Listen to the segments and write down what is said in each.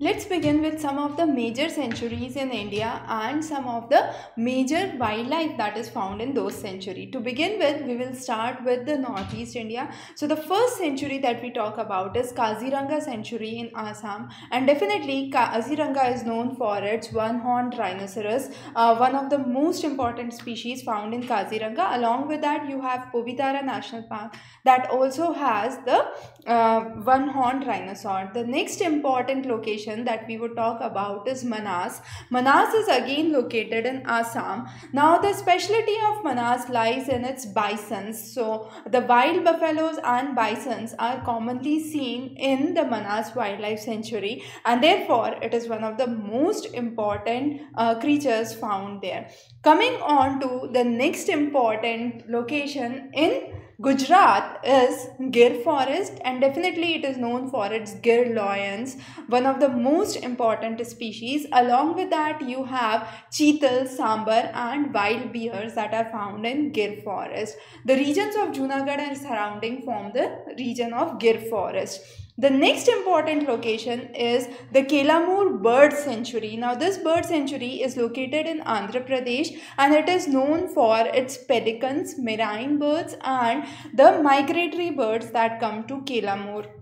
Let's begin with some of the major sanctuaries in India and some of the major wildlife that is found in those sanctuary. To begin with, we will start with the Northeast India. So the first sanctuary that we talk about is Kaziranga sanctuary in Assam and definitely Kaziranga is known for its one-horned rhinoceros, uh, one of the most important species found in Kaziranga. Along with that, you have Pobitara National Park that also has the uh, one-horned rhinoceros. The next important location that we would talk about is Manas. Manas is again located in Assam. Now the specialty of Manas lies in its bisons. So the wild buffaloes and bisons are commonly seen in the Manas Wildlife Sanctuary and therefore it is one of the most important uh, creatures found there. Coming on to the next important location in Gujarat is Gir forest and definitely it is known for its Gir lions, one of the most important species. Along with that you have cheetal, sambar and wild bears that are found in Gir forest. The regions of Junagadh and surrounding form the region of Gir forest. The next important location is the Kelamoor Bird Sanctuary. Now this bird sanctuary is located in Andhra Pradesh and it is known for its pelicans, marine birds and the migratory birds that come to Kelamoor.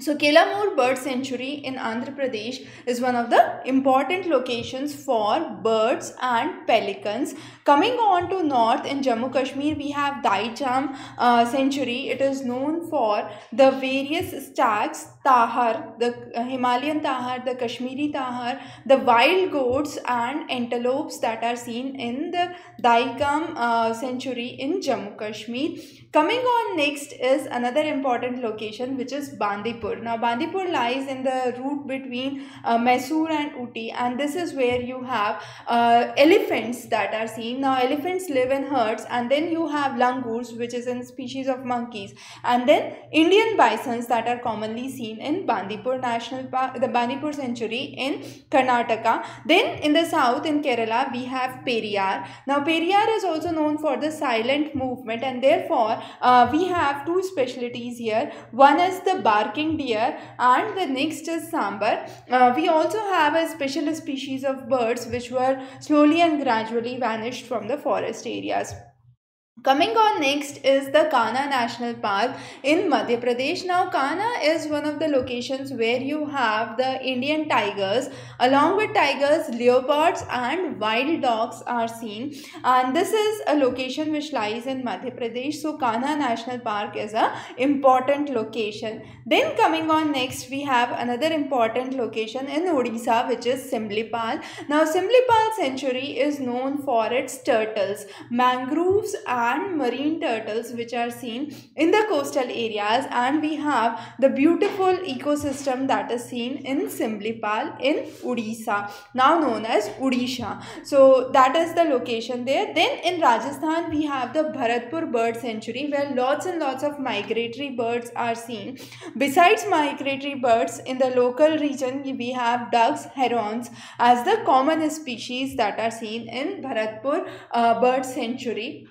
So Kelamoor Bird Sanctuary in Andhra Pradesh is one of the important locations for birds and pelicans. Coming on to north in Jammu Kashmir we have Dachigam uh, Sanctuary. It is known for the various stags, tahr, the uh, Himalayan tahr, the Kashmiri tahr, the wild goats and antelopes that are seen in the Dachigam uh, Sanctuary in Jammu Kashmir. Coming on next is another important location which is Bandipur. Now Bandipur lies in the route between uh, Mysore and Ooty and this is where you have uh, elephants that are seen. Now elephants live in herds and then you have langurs which is a species of monkeys and then Indian bisons that are commonly seen in Bandipur National Park, the Bandipur Sanctuary in Karnataka. Then in the south in Kerala we have Periyar. Now Periyar is also known for the silent movement and therefore uh, we have two specialties here. One is the barking deer and the next is sambar. Uh, we also have a special species of birds which were slowly and gradually vanished from the forest areas. Coming on next is the Kanha National Park in Madhya Pradesh. Now Kanha is one of the locations where you have the Indian tigers. Along with tigers, leopards and wild dogs are seen. And this is a location which lies in Madhya Pradesh. So Kanha National Park is a important location. Then coming on next we have another important location in Odisha which is Simlipal. Now Simlipal Sanctuary is known for its turtles, mangroves and and marine turtles which are seen in the coastal areas and we have the beautiful ecosystem that is seen in Simlipal in Odisha now known as Odisha. So that is the location there. Then in Rajasthan we have the Bharatpur Bird Sanctuary where lots and lots of migratory birds are seen. Besides migratory birds in the local region we have ducks, herons as the common species that are seen in Bharatpur uh, Bird Sanctuary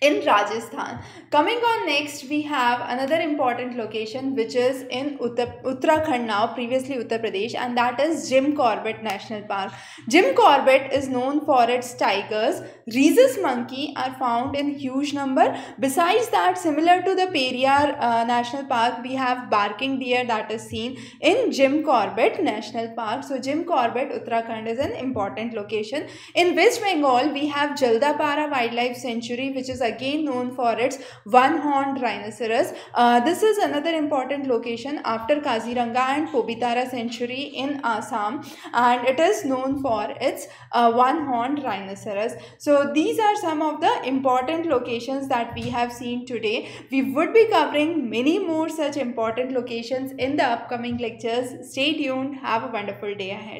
in Rajasthan. Coming on next, we have another important location which is in Uttar Uttarakhand now, previously Uttar Pradesh, and that is Jim Corbett National Park. Jim Corbett is known for its tigers. Rhesus monkey are found in huge number. Besides that, similar to the Periyar uh, National Park, we have barking deer that is seen in Jim Corbett National Park. So, Jim Corbett, Uttarakhand is an important location. In West Bengal, we have Jaldapara Wildlife Sanctuary, which is again known for its one-horned rhinoceros. Uh, this is another important location after Kaziranga and Pobitara Sanctuary in Assam and it is known for its uh, one-horned rhinoceros. So these are some of the important locations that we have seen today. We would be covering many more such important locations in the upcoming lectures. Stay tuned. Have a wonderful day ahead.